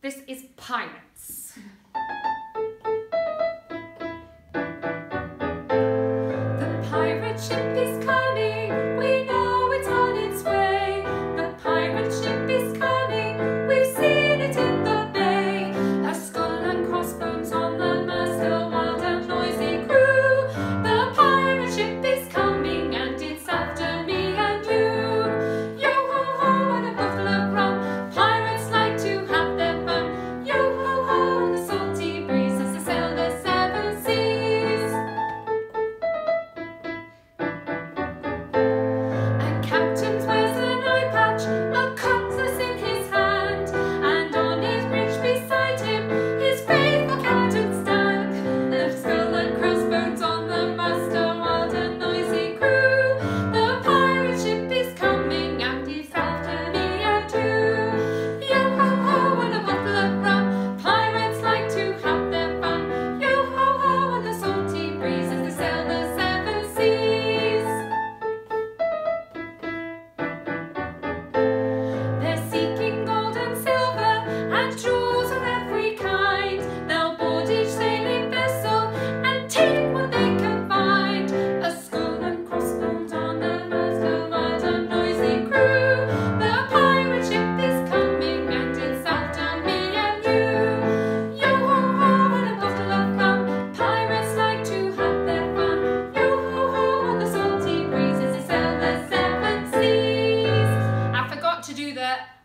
This is Pirates.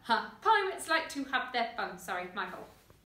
Huh. Pirates like to have their fun. Sorry, my fault.